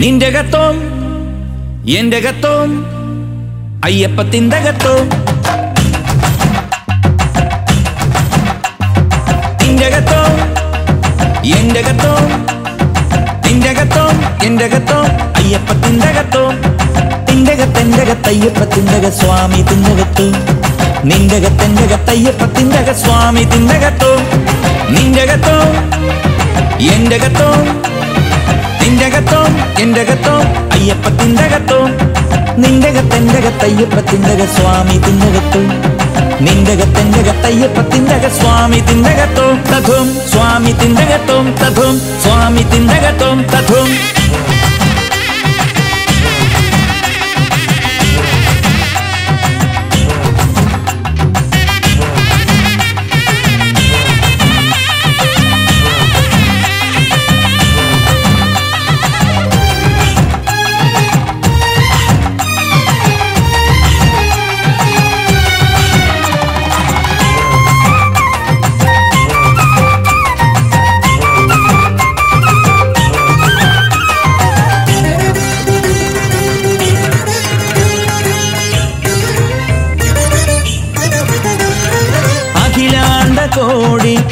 നിന്റെ കത്തോം എന്റെ കത്തോം അയ്യപ്പത്തിന്റെ കത്തോം നിന്റെ കത്തോം എന്റെ കത്തോം നിന്റെ കത്തോം എന്റെ കത്തോം അയ്യപ്പത്തിന്റെ കത്തോം നിന്റെ അയ്യപ്പത്തിന്റെ കത്തയ്യപ്പത്തിന്റെ സ്വാമി തിന്നകത്തു നിന്റെ കത്തെന്റെ കത്തയ്യപ്പത്തിന്റെ സ്വാമി തിന്നകത്തു നിന്റെ കത്തോം എന്റെ കത്തോം നിന്റെ കത്തോം എന്റെ കത്തോം അയ്യപ്പത്തിന്റെ കത്തോം നിന്റെ കത്തെന്റെ കത്തയ്യപ്പത്തിന്റെ സ്വാമി തിന്നകത്തു. നിന്റെ കത്തെന്റെ കത്തയ്യപ്പത്തിന്റെ സ്വാമി തിന്നകത്തോം. തഥും സ്വാമി തിന്നകത്തോം തഥും സ്വാമി തിന്നകത്തോം തഥും.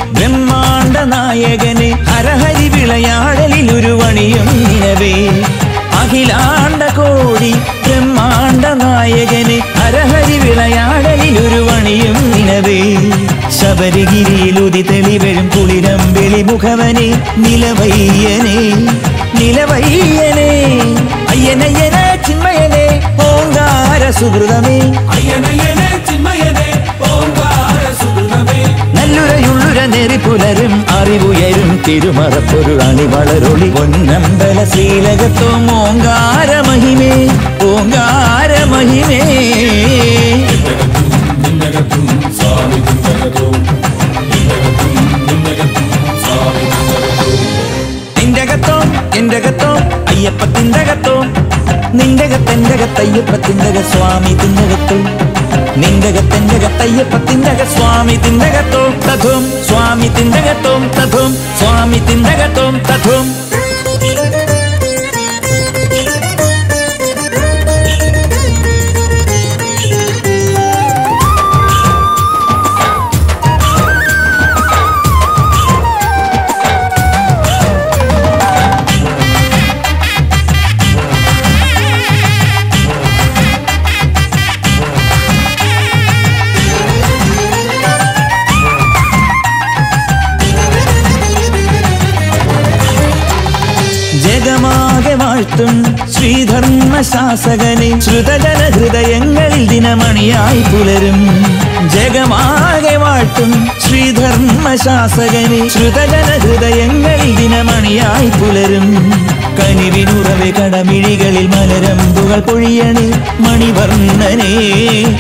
ബ്രഹ്മാണ്ട നായകന് ഹരഹരി വിളയാടലിൽ ഒരു വണിയും നിലവേ. അഖിലാണ്ട കോടി ബ്രഹ്മാണ്ട നായകന് ഹരഹരി വിളയാടലിൽ ഒരു വണിയും നിലവേ. ശബരിഗിരിയിൽ ഉതി തെളിവഴും കുളിരം വെളിമുഖവനെ നിലവയ്യനെ നിലവയ്യനെ. അയ്യനയ്യനെ ചിന്മയനെ ഓങ്കാര സുഹൃതമേ. അയ്യനയ്യനെ പുലരും അറിവുയരും തിരുമറപ്പൊരു അണി വളരൊളി പൊന്നമ്പല ശ്രീലകത്വം ഓങ്കാര മഹിമേ ഓങ്കാര മഹിമേ നിന്നകത്തും സ്വാമി നിന്നകത്തും നിന്നകത്തും നിന്നകത്തും സ്വാമി നിന്നകത്തും നിന്റെ കത്തോം എന്റെ കത്തോം അയ്യപ്പത്തിന്റെ കത്തോം നിന്റെ കത്തെന്റെ കത്തയ്യപ്പത്തിന്റെ സ്വാമി തിന്റെ കത്തെന്റെ കത്തയ്യപ്പത്തിന്റെ സ്വാമി തിന്തകത്തോം തഥും സ്വാമി തിന്തകത്തോം തഥും സ്വാമി തിന്തകത്തോം തഥും. വാഴ്ത്തും ശ്രീധർമ്മ ശാസകനെ ശ്രുതജന ഹൃദയങ്ങളിൽ ദിനമണിയായി പുലരും. ജഗമാകെ വാഴ്ത്തും ശ്രീധർമ്മ ശാസകനെ ശ്രുതജന ഹൃദയങ്ങളിൽ ദിനമണിയായി പുലരും. കനിവിനുറവെ കടമിഴികളിൽ മലരമ്പുകൾ പൊഴിയണേ. മണിവർണനെ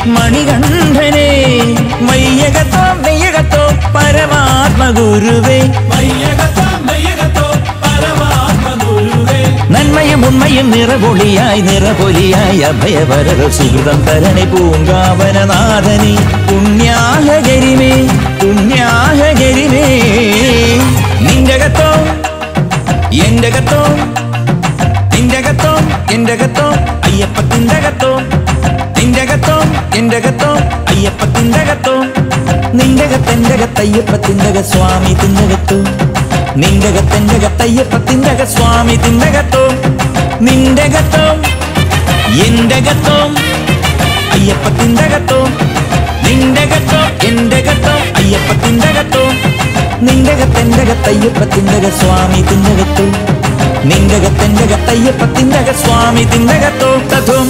മണികണ്ഠനെ. മയ്യകത്തോ വയ്യകത്തോ പരമാത്മ ഗുരുവേ ഉണ്മയും നിറപൊളിയായി നിറപൊലിയായി അഭയവരത സുഹൃതം തരണി പൂങ്കാവനനാഥനി. പുണ്യാഹകരിമേ പുണ്യാഹകരിമേ. നിന്റെ കത്തോ എന്റെ കത്തോ നിന്റെ കത്തോ എന്റെ കത്തോ അയ്യപ്പത്തിന്റെ കത്തോ നിന്റെ കത്തോ എന്റെ കത്തോ അയ്യപ്പത്തിന്റെ കത്തോ നിന്റെ കത്തെന്റെ കത്തയ്യപ്പത്തിന്റെ സ്വാമി തിന്നകത്തോ. നിന്റെ കത്തെന്റെ കത്തയ്യപ്പത്തിന്റെ സ്വാമി തിന്നകത്തോ. നിന്റെ ഗത്തോ എന്റെ ഗത്തോ അയ്യപ്പത്തിന്റെ ഗത്തോ നിന്റെ ഗത്തോ എന്റെ ഗത്തോ അയ്യപ്പത്തിന്റെ ഗത്തോ നിന്റെ ഗത്തെന്റെ ഗത്തയ്യപ്പത്തിന്റെ ഗ സ്വാമി തിന്നകത്തോ നിന്റെ ഗത്തെന്റെ ഗത്തയ്യപ്പത്തിന്റെ ഗ സ്വാമി തിന്നകത്തോ തഥും.